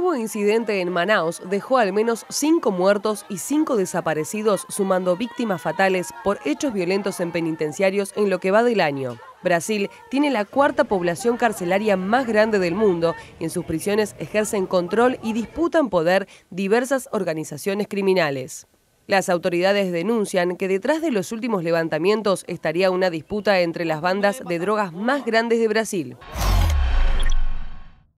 nuevo incidente en Manaus dejó al menos cinco muertos y cinco desaparecidos, sumando víctimas fatales por hechos violentos en penitenciarios en lo que va del año. Brasil tiene la cuarta población carcelaria más grande del mundo y en sus prisiones ejercen control y disputan poder diversas organizaciones criminales. Las autoridades denuncian que detrás de los últimos levantamientos estaría una disputa entre las bandas de drogas más grandes de Brasil.